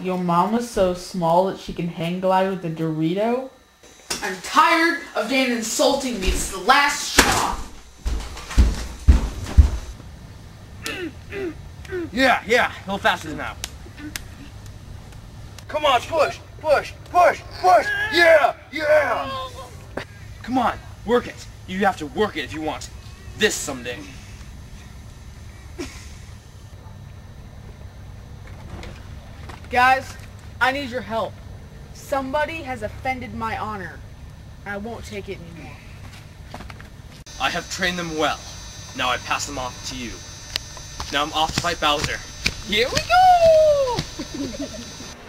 Your mama's so small that she can hang glide with a Dorito? I'm tired of Dan insulting me. It's the last straw. Yeah, yeah, a little faster now. Come on, push, push, push, push. Yeah, yeah. Come on, work it. You have to work it if you want this someday. Guys, I need your help. Somebody has offended my honor. I won't take it anymore. I have trained them well. Now I pass them off to you. Now I'm off to fight Bowser. Here we go!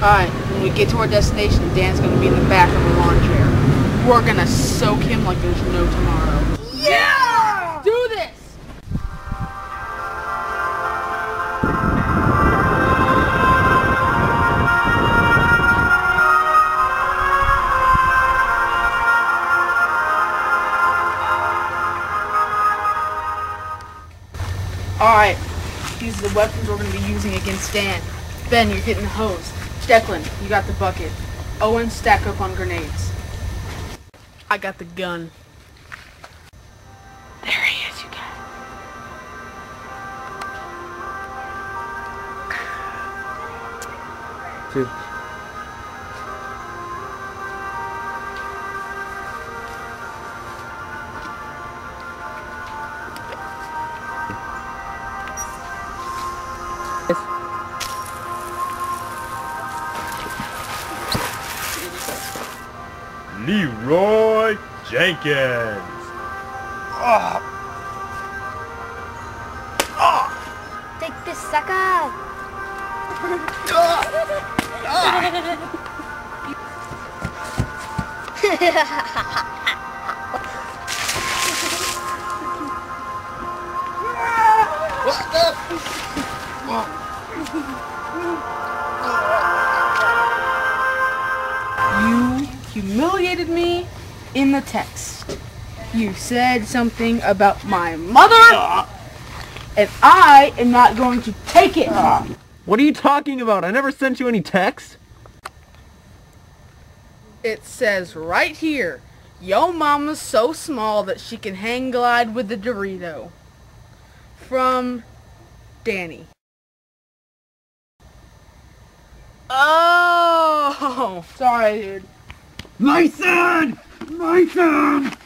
Alright, when we get to our destination, Dan's gonna be in the back of a lawn chair. We're gonna soak him like there's no tomorrow. Yeah! Do this! Alright, these are the weapons we're gonna be using against Dan. Ben, you're getting the hose. Declan, you got the bucket. Owen, stack up on grenades. I got the gun. There he is, you guys. Two. Leeroy Jenkins. Ah. Ah. Take this, sucker! You humiliated me in the text. You said something about my mother, and I am not going to take it. What are you talking about? I never sent you any text. It says right here, Yo mama's so small that she can hang glide with the Dorito. From Danny. Oh, sorry, dude. My son! My son!